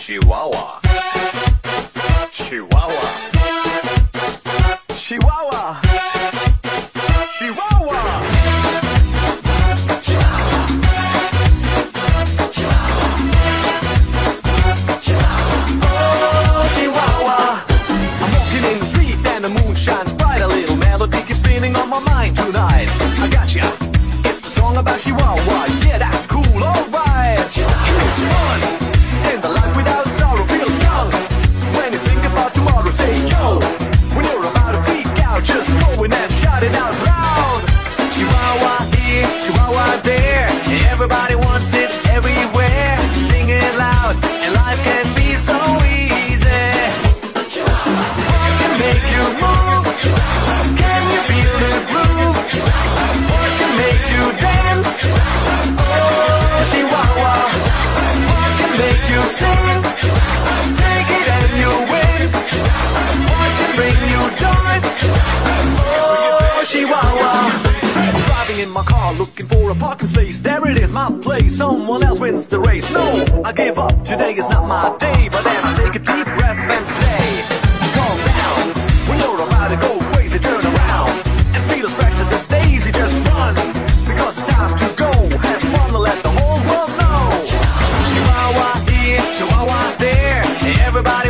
Chihuahua. Chihuahua. Chihuahua. Chihuahua. Oh, shines bright. A little melody on my mind tonight. I got ya. It's the song about Chihuahua. In my car looking for a parking space. There it is, my place. Someone else wins the race. No, I give up. Today is not my day. But then I take a deep breath and say, Calm down. When you're about to go crazy, turn around and feel as fresh as a daisy. Just run because it's time to go. Have fun and let the whole world know. Chihuahua here, Chihuahua there. Everybody